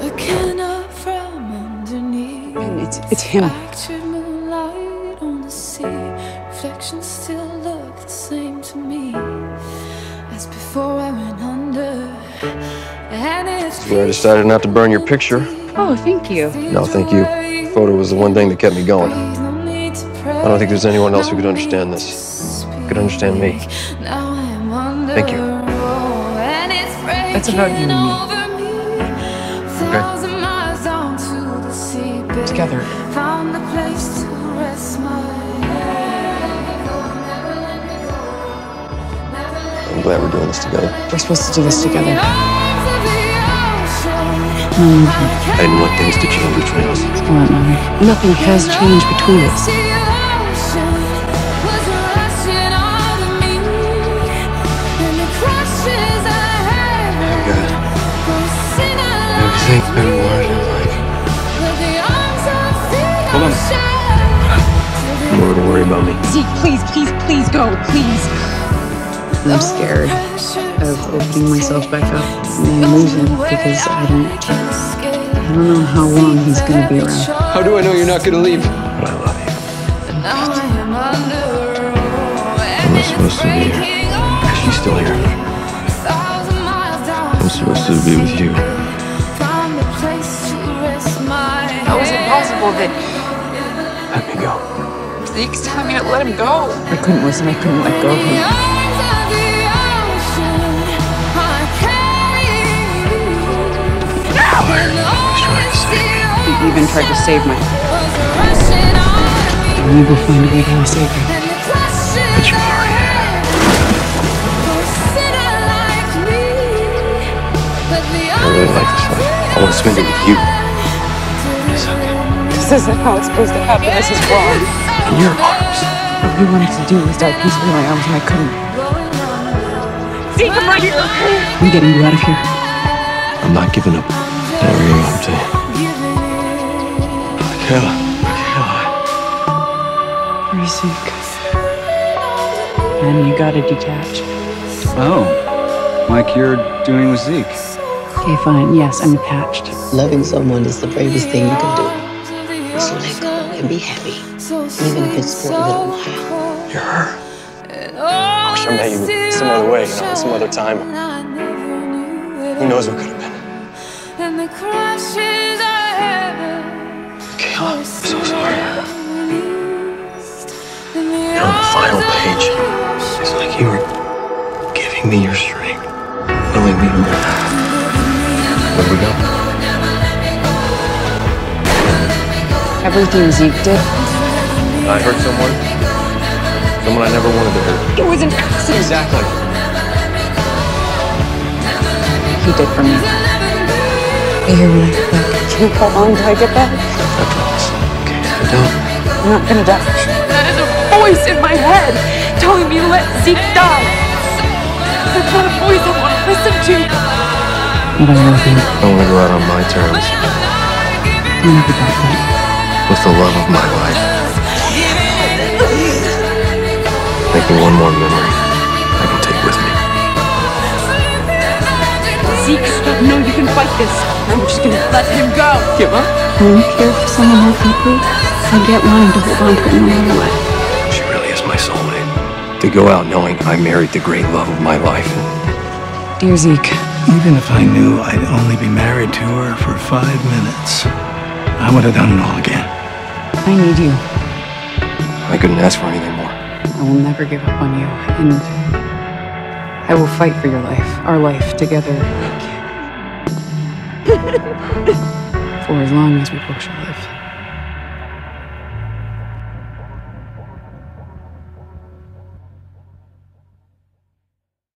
looking up from underneath. And it's it's him. Fractured moonlight on the sea. Reflections still look the same to me as before I went under. And it's Where I decided not to burn your picture. Oh, thank you. No, thank you. The photo was the one thing that kept me going. I don't think there's anyone else who could understand this. Could understand me. Thank you. That's about you and me. Together. Found a place to rest my I'm glad we're doing this together. We're supposed to do this together. I didn't want things to change between us. Come. Nothing has changed between us. Worry about me. Zeke, please, please, please go, please. I'm scared of opening myself back up and losing because I don't, I don't know how long he's gonna be around. How do I know you're not going to leave? But I love you. I'm not supposed to be here. She's still here. I'm supposed to be with you. How is it possible that Let me go. Zeke's telling me to let him go? I couldn't listen, I couldn't let go of him. He's trying to save me. He even tried to save my I'll find a way to save you. But you already have. I really like this life. I want to spend it with you. It's okay. This isn't how it's supposed to happen. This is wrong. In your arms. All I wanted to do was die peacefully in my arms and I couldn't. Zeke, I'm right here. I'm getting you out of here. I'm not giving up. Never giving up to you. Michaela. Michaela. Where's Zeke? And you gotta detach. Oh, like you're doing with Zeke. Okay, fine. Yes, I'm attached. Loving someone is the bravest thing you can do. So let go and be happy, even if it's for a little while. You're her. I wish I met you some other way, you know, some other time. Who knows what could have been. And the crashes I had Michaela, I'm so sorry. And the And on the final page, it's like you were giving me your strength, willing me to live. Where we go? Everything Zeke did, I hurt someone. Someone I never wanted to hurt. it was an accident. Exactly. He did for me. I hear when I get back. Can you hold on till I get back? I promise. Okay, I don't. I'm not gonna die. That is a voice in my head telling me to let Zeke die. That's not a voice I want to listen to. But I love you. I want to go out on my terms I'll never back that. With the love of my life. Making one more memory I can take with me. Zeke, no, you can fight this. I'm just gonna let him go. Give up? When you care for someone more deeply, I get lying to hold on to it no matter what. She really is my soulmate. To go out knowing I married the great love of my life. Dear Zeke, Even if I knew I'd only be married to her for five minutes, I would have done it all again. I need you. I couldn't ask for anything more. I will never give up on you, and I will fight for your life, our life together. for as long as we both shall live.